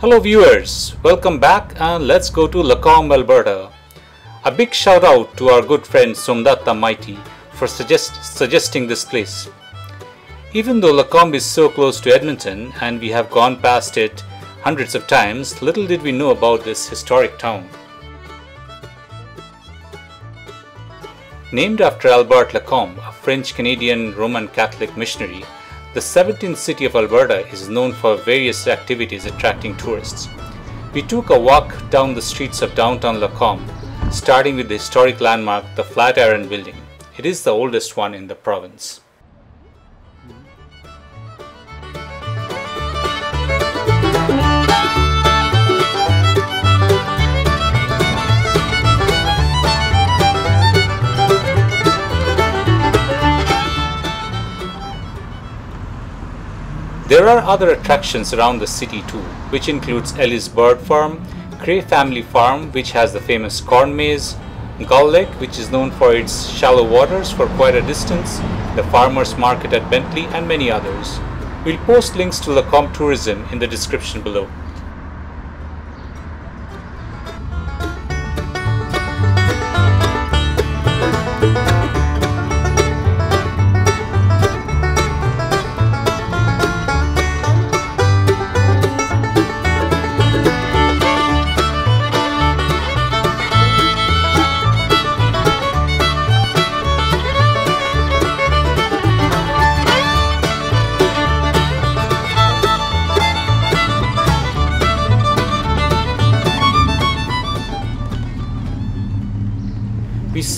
Hello viewers, welcome back and let's go to Lacombe, Alberta. A big shout out to our good friend Somdatta Maity for suggest suggesting this place. Even though Lacombe is so close to Edmonton and we have gone past it hundreds of times, little did we know about this historic town. Named after Albert Lacombe, a French-Canadian Roman Catholic missionary, the 17th city of Alberta is known for various activities attracting tourists. We took a walk down the streets of downtown Lacombe, starting with the historic landmark, the Flatiron Building. It is the oldest one in the province. There are other attractions around the city too, which includes Ellis Bird Farm, Kraay Family Farm, which has the famous corn maze, Gull Lake, which is known for its shallow waters for quite a distance, the Farmers Market at Bentley, and many others. We'll post links to Lacombe Tourism in the description below.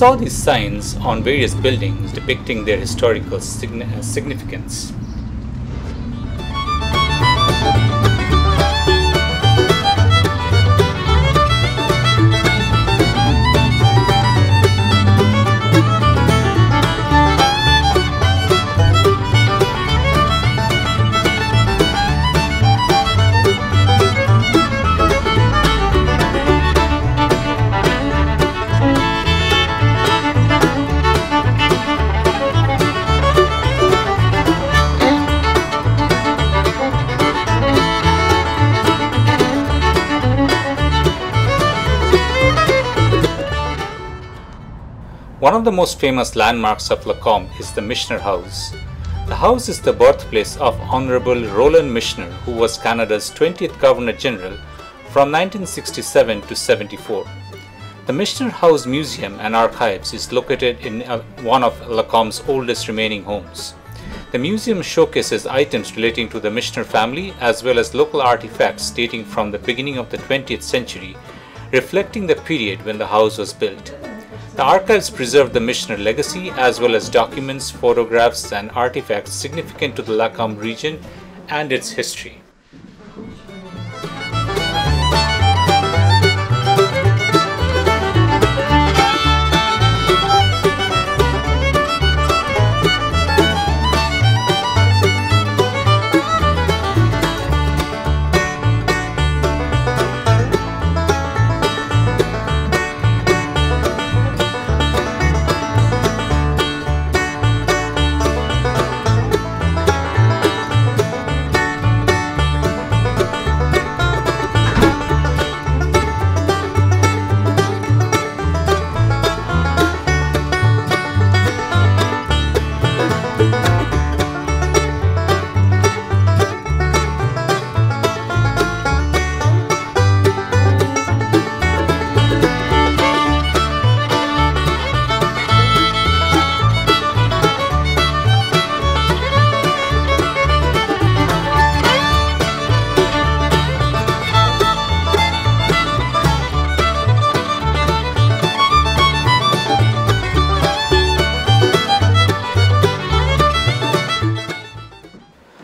Saw these signs on various buildings depicting their historical signi- significance. One of the most famous landmarks of Lacombe is the Michener House. The house is the birthplace of Honorable Roland Michener, who was Canada's 20th Governor General from 1967 to 74. The Michener House Museum and Archives is located in uh, one of Lacombe's oldest remaining homes. The museum showcases items relating to the Michener family as well as local artifacts dating from the beginning of the 20th century, reflecting the period when the house was built. The archives preserve the Michener legacy as well as documents, photographs, and artifacts significant to the Lacombe region and its history.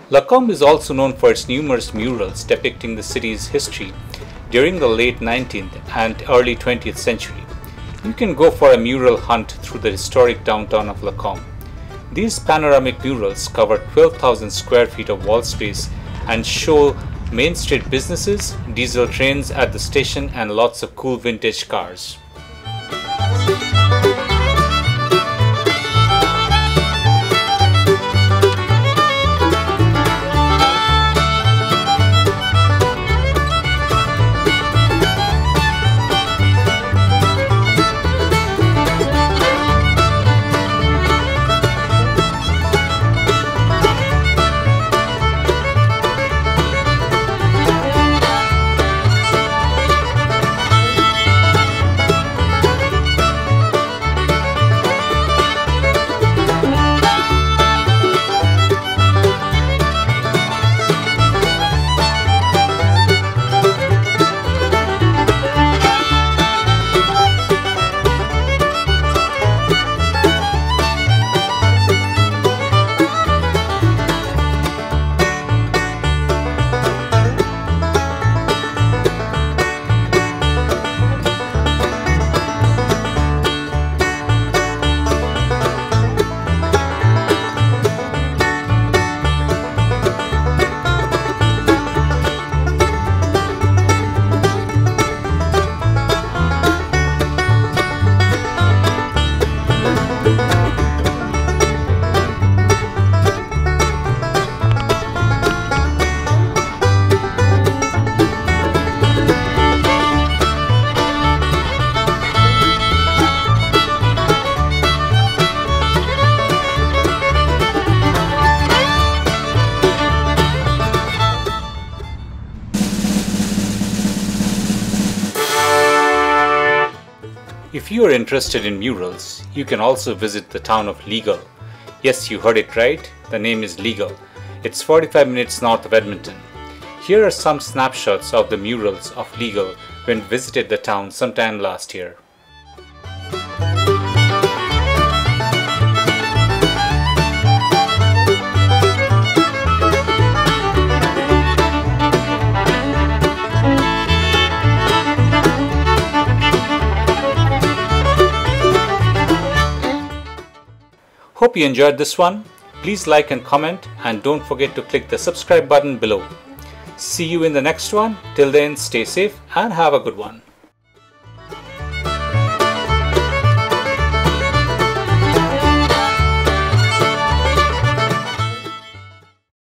Lacombe is also known for its numerous murals depicting the city's history during the late 19th and early 20th century. You can go for a mural hunt through the historic downtown of Lacombe. These panoramic murals cover 12,000 square feet of wall space and show Main Street businesses, diesel trains at the station, and lots of cool vintage cars. You are interested in murals, you can also visit the town of Legal. Yes, you heard it right, the name is Legal. It's 45 minutes north of Edmonton. Here are some snapshots of the murals of Legal when visited the town sometime last year. Hope you enjoyed this one. Please like and comment and don't forget to click the subscribe button below. See you in the next one. Till then, stay safe and have a good one.